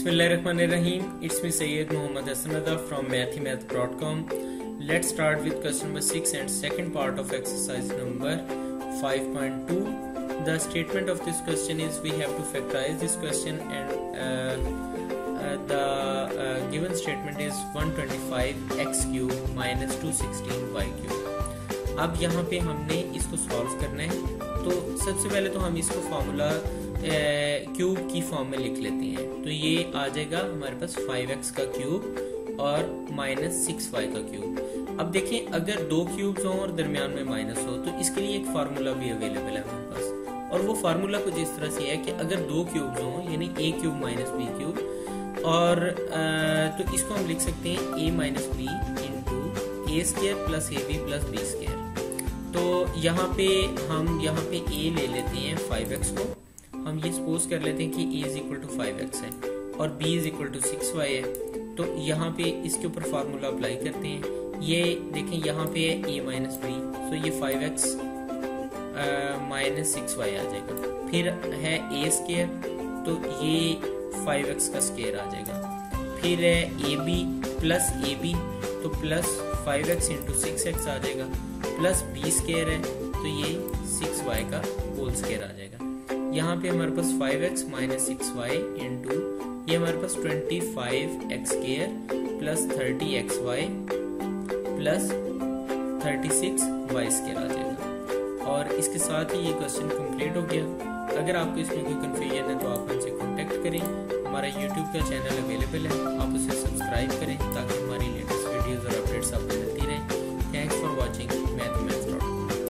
बिस्मिल्लाहिर्रहमानिर्रहीम। It's me Syed Mohammad Hasan Ada from mathy math dot com let start with question number six and second part of exercise number 5.2 the statement of this question is we have to factorise this question and the given statement is 125x cube 216y cube अब यहाँ पे हमने इसको solve करना है। तो सबसे पहले तो हम इसको फार्मूला क्यूब की फॉर्म में लिख लेते हैं। तो ये आ जाएगा हमारे पास 5x का क्यूब और माइनस सिक्स वाई का क्यूब अब देखें, अगर दो क्यूब्स हों और दरमियान में माइनस हो तो इसके लिए एक फार्मूला भी अवेलेबल है हमारे पास। और वो फार्मूला कुछ इस तरह से है कि अगर दो क्यूब्स हों, यानी A cube minus B cube और तो इसको हम लिख सकते हैं A minus B into A square plus A B plus B square तो यहाँ पे हम, यहाँ पे ए ले लेते हैं फाइव एक्स को। हम ये सपोज़ कर लेते हैं कि A is equal to five X है और B is equal to six Y है तो यहाँ पे इसके ऊपर फार्मूला अप्लाई करते हैं। ये देखें, यहाँ पे है ए माइनस बी तो ये five X minus six Y आ जाएगा। फिर है ए स्केयर तो ये फाइव एक्स का स्केयर आ जाएगा। फिर है A B plus A B तो plus five X into six X आ जाएगा। प्लस बी स्केयर है तो ये सिक्स वाई का होल स्केयर आ जाएगा। यहाँ पे हमारे पास five X minus six Y into ये हमारे पास twenty five X square plus thirty X Y plus thirty six Y square आ जाएगा। और इसके साथ ही ये क्वेश्चन कंप्लीट हो गया। अगर आपको इसमें कोई कन्फ्यूज़न है तो आप हमसे कॉन्टेक्ट करें। हमारा यूट्यूब का चैनल अवेलेबल है। आप उसे सब्सक्राइब करें ताकि